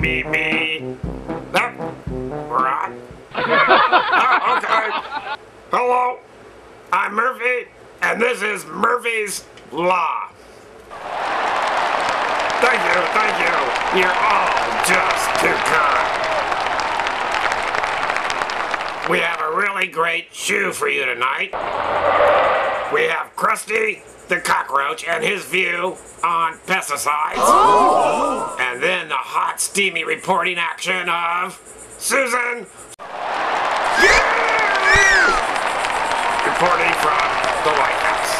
me, me. No, we're oh, okay. Hello, I'm Murphy, and this is Murphy's Law. Thank you, thank you. You're all just too kind. We have a really great shoe for you tonight. We have Krusty the cockroach and his view on pesticides. Oh. And then the hot, steamy reporting action of Susan. Reporting from the White House.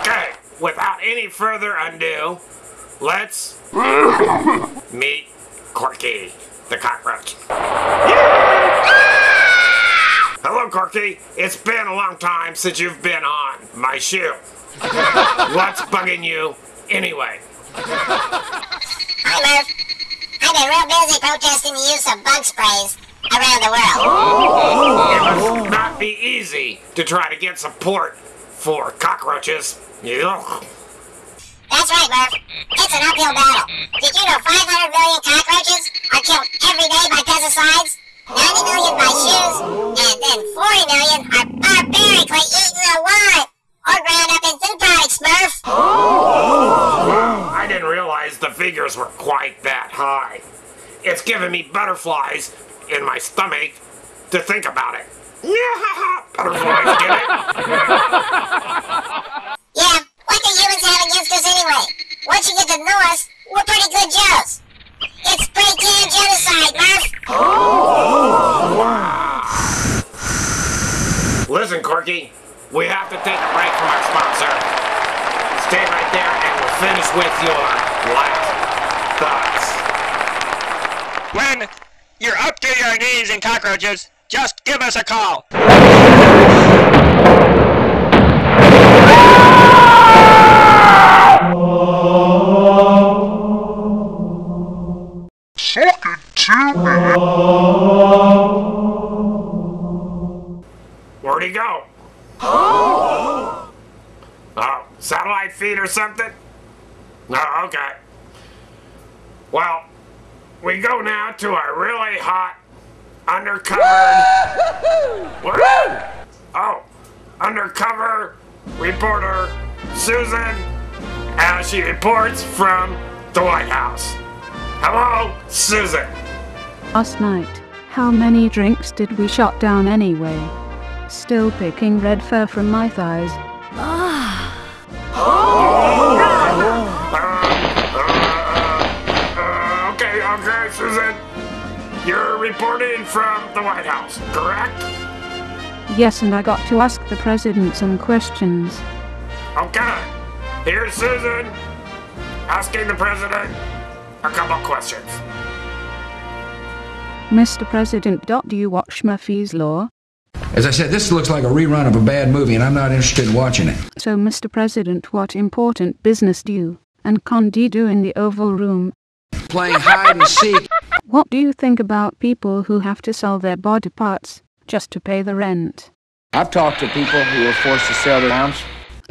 Okay, without any further ado, let's meet Corky the cockroach. Corky. It's been a long time since you've been on my shoe. What's bugging you anyway? Hi, Murph. I've been real busy protesting the use of bug sprays around the world. It must not be easy to try to get support for cockroaches. Ugh. That's right, Murph. It's an uphill battle. Did you know 500 million cockroaches are killed every day by pesticides? 90 million by shoes, and then 40 million are barbarically eaten alive or ground up in food products, Murph. I didn't realize the figures were quite that high. It's giving me butterflies in my stomach to think about it. Yeah, butterflies, get it? Yeah, what do humans have against us anyway? Once you get to know us, we're pretty good Joes. It's pre-canned genocide, Murph. Listen, Corky, we have to take a break from our sponsor. Stay right there and we'll finish with your last thoughts. When you're up to your knees in cockroaches, just give us a call. Where'd he go? Oh, satellite feed or something? No, oh, okay. Well, we go now to our really hot, undercover. What? Oh, undercover reporter Susan as she reports from the White House. Hello, Susan. Last night, how many drinks did we shot down anyway? Still picking red fur from my thighs. Okay, okay, Susan. You're reporting from the White House, correct? Yes, and I got to ask the president some questions. Okay. Here's Susan asking the president a couple questions. Mr. President, do you watch Murphy's Law? As I said, this looks like a rerun of a bad movie, and I'm not interested in watching it. So, Mr. President, what important business do you and Condi do in the Oval Room? Playing hide and seek. What do you think about people who have to sell their body parts just to pay the rent? I've talked to people who were forced to sell their arms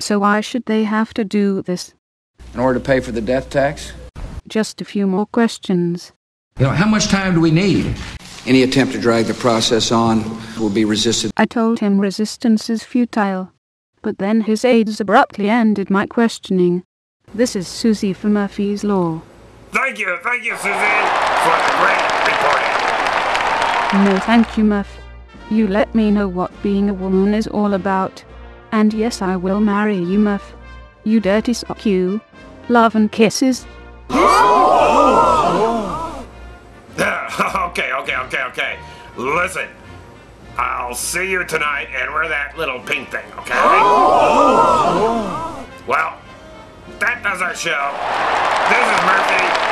So why should they have to do this? in order to pay for the death tax. Just a few more questions. You know, how much time do we need? Any attempt to drag the process on will be resisted. I told him resistance is futile. But then his aides abruptly ended my questioning. This is Susie for Murphy's Law. Thank you, thank you, Susie, for the great reporting. No thank you, Muff. You let me know what being a woman is all about. And yes, I will marry you, Muff. You dirty sock, you. Love and kisses. okay, okay, okay, okay. Listen, I'll see you tonight and wear that little pink thing, okay? Oh! Well, that does our show. This is Murphy